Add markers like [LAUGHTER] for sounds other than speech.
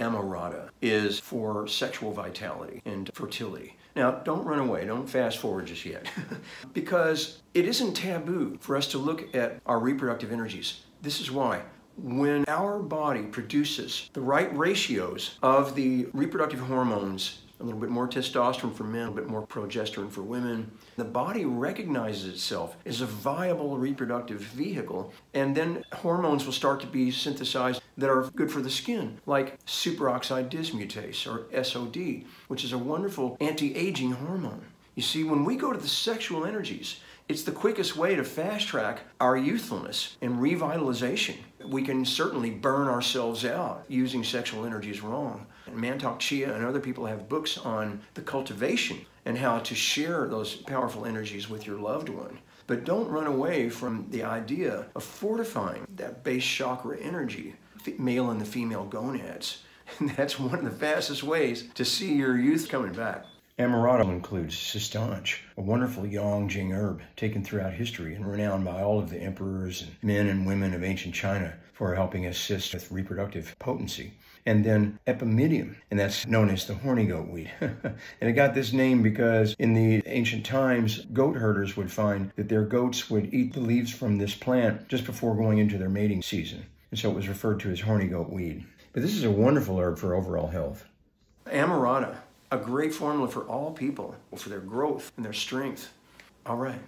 Amorata is for sexual vitality and fertility. Now, don't run away, don't fast forward just yet, [LAUGHS] because it isn't taboo for us to look at our reproductive energies. This is why. When our body produces the right ratios of the reproductive hormones a little bit more testosterone for men, a bit more progesterone for women. The body recognizes itself as a viable reproductive vehicle, and then hormones will start to be synthesized that are good for the skin, like superoxide dismutase or SOD, which is a wonderful anti aging hormone. You see, when we go to the sexual energies, it's the quickest way to fast track our youthfulness and revitalization. We can certainly burn ourselves out using sexual energies wrong. And Mantak Chia and other people have books on the cultivation and how to share those powerful energies with your loved one. But don't run away from the idea of fortifying that base chakra energy, male and the female gonads. And [LAUGHS] that's one of the fastest ways to see your youth coming back. Amorata includes cistanche, a wonderful Yang-Jing herb taken throughout history and renowned by all of the emperors and men and women of ancient China for helping assist with reproductive potency. And then epimedium, and that's known as the horny goat weed. [LAUGHS] and it got this name because in the ancient times, goat herders would find that their goats would eat the leaves from this plant just before going into their mating season. And so it was referred to as horny goat weed. But this is a wonderful herb for overall health. Amorata a great formula for all people, for their growth and their strength. All right.